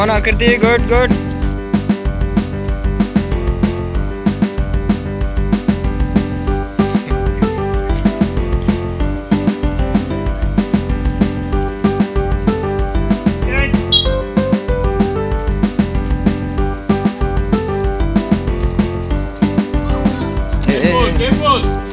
on Akriti, good, good. Hey, hey, hey.